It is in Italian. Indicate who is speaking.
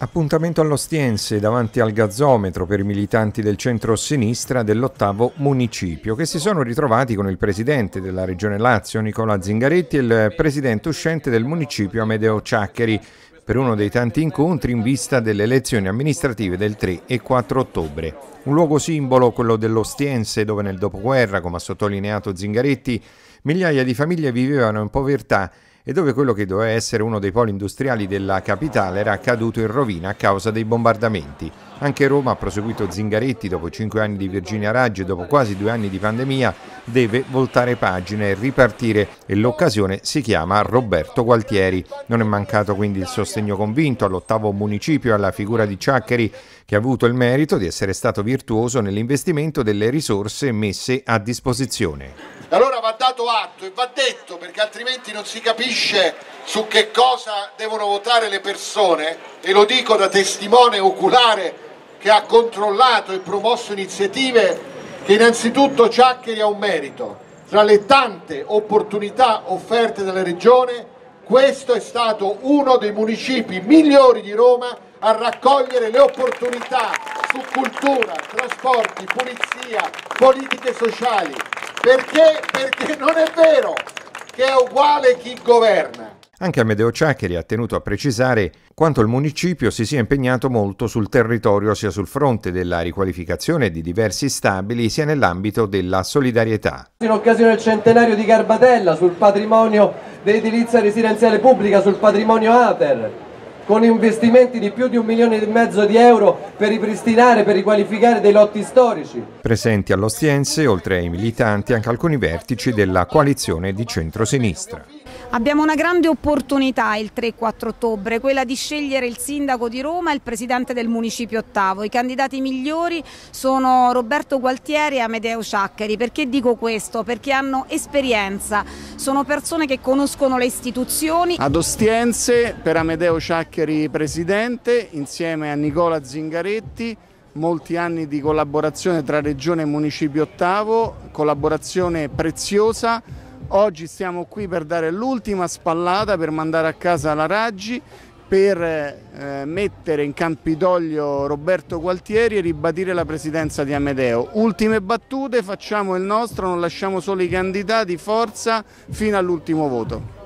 Speaker 1: Appuntamento all'Ostiense davanti al gazzometro per i militanti del centro-sinistra dell'ottavo municipio che si sono ritrovati con il presidente della regione Lazio Nicola Zingaretti e il presidente uscente del municipio Amedeo Ciaccheri per uno dei tanti incontri in vista delle elezioni amministrative del 3 e 4 ottobre. Un luogo simbolo, quello dell'Ostiense, dove nel dopoguerra, come ha sottolineato Zingaretti, migliaia di famiglie vivevano in povertà e dove quello che doveva essere uno dei poli industriali della capitale era caduto in rovina a causa dei bombardamenti. Anche Roma ha proseguito Zingaretti dopo cinque anni di Virginia Raggi e dopo quasi due anni di pandemia deve voltare pagina e ripartire e l'occasione si chiama Roberto Gualtieri. Non è mancato quindi il sostegno convinto all'ottavo municipio e alla figura di Ciaccheri che ha avuto il merito di essere stato virtuoso nell'investimento delle risorse messe a disposizione.
Speaker 2: Allora dato atto e va detto perché altrimenti non si capisce su che cosa devono votare le persone e lo dico da testimone oculare che ha controllato e promosso iniziative che innanzitutto Ciaccheri ha un merito. Tra le tante opportunità offerte dalla Regione, questo è stato uno dei municipi migliori di Roma a raccogliere le opportunità su cultura, trasporti, pulizia, politiche sociali, perché? Perché non è vero che è uguale chi governa.
Speaker 1: Anche Amedeo Ciaccheri ha tenuto a precisare quanto il municipio si sia impegnato molto sul territorio sia sul fronte della riqualificazione di diversi stabili sia nell'ambito della solidarietà.
Speaker 3: In occasione del centenario di Garbatella sul patrimonio dell'edilizia residenziale pubblica, sul patrimonio ATER, con investimenti di più di un milione e mezzo di euro per ripristinare, per riqualificare dei lotti storici.
Speaker 1: Presenti all'Ostiense, oltre ai militanti, anche alcuni vertici della coalizione di centrosinistra.
Speaker 4: Abbiamo una grande opportunità il 3-4 ottobre, quella di scegliere il sindaco di Roma e il presidente del municipio ottavo. I candidati migliori sono Roberto Gualtieri e Amedeo Ciaccheri. Perché dico questo? Perché hanno esperienza, sono persone che conoscono le istituzioni.
Speaker 5: Ad Ostiense per Amedeo Ciaccheri presidente insieme a Nicola Zingaretti molti anni di collaborazione tra Regione e Municipio Ottavo, collaborazione preziosa Oggi stiamo qui per dare l'ultima spallata per mandare a casa la Raggi, per eh, mettere in Campidoglio Roberto Gualtieri e ribadire la presidenza di Amedeo. Ultime battute, facciamo il nostro, non lasciamo solo i candidati, forza fino all'ultimo voto.